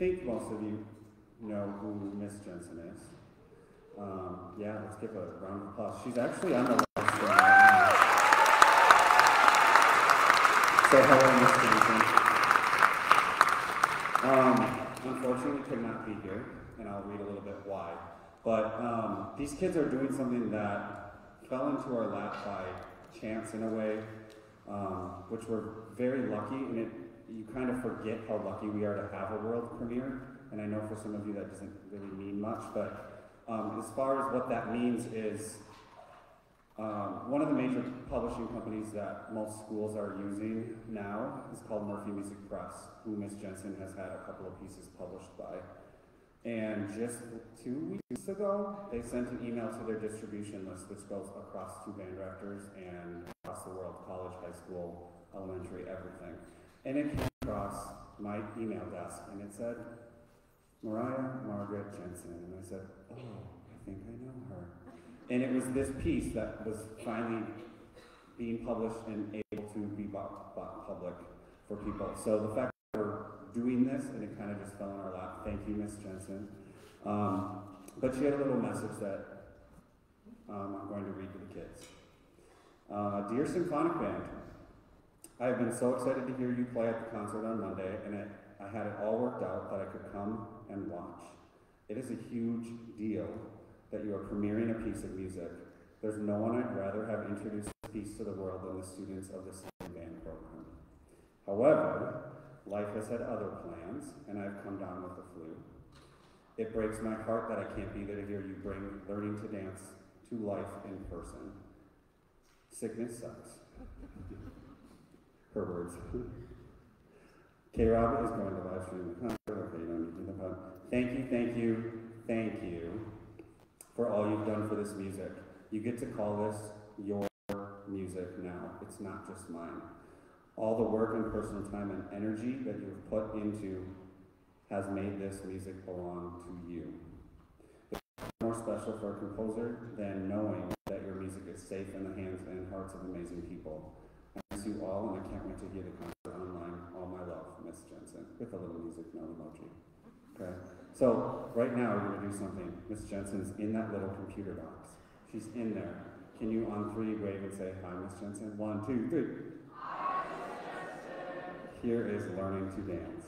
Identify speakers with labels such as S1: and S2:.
S1: think most of you know who Miss Jensen is. Um, yeah, let's give a round of applause. She's actually on the stream. So hello, Miss Jensen. Um, unfortunately, could not be here, and I'll read a little bit why. But um, these kids are doing something that fell into our lap by chance in a way, um, which we're very lucky, and it, you kind of forget how lucky we are to have a world premiere. And I know for some of you that doesn't really mean much, but um, as far as what that means is um, one of the major publishing companies that most schools are using now is called Murphy Music Press, who Ms. Jensen has had a couple of pieces published by. And just two weeks ago, they sent an email to their distribution list, which goes across two band directors and across the world, college, high school, elementary, everything. And it came across my email desk, and it said, Moriah Margaret Jensen. And I said, oh, I think I know her. And it was this piece that was finally being published and able to be bought, bought public for people. So the fact that we're doing this, and it kind of just fell in our lap. Thank you, Miss Jensen. Um, but she had a little message that um, I'm going to read to the kids. Uh, Dear Symphonic Band, I have been so excited to hear you play at the concert on Monday, and it, I had it all worked out that I could come and watch. It is a huge deal that you are premiering a piece of music. There's no one I'd rather have introduced this piece to the world than the students of the same band program. However, life has had other plans, and I've come down with the flu. It breaks my heart that I can't be there to hear you bring learning to dance to life in person. Sickness sucks. Her words. K Rob is going to live stream. Okay, you don't need to the Thank you, thank you, thank you for all you've done for this music. You get to call this your music now. It's not just mine. All the work and personal time and energy that you've put into has made this music belong to you. It's more special for a composer than knowing that your music is safe in the hands and hearts of amazing people. You all, and I can't wait to hear the concert online. All my love, Miss Jensen, with a little music note emoji. Okay? So, right now, we're going to do something. Miss Jensen's in that little computer box. She's in there. Can you, on three, wave and say, Hi, Miss Jensen? One, two, three. Hi, Miss Jensen. Here is Learning to Dance.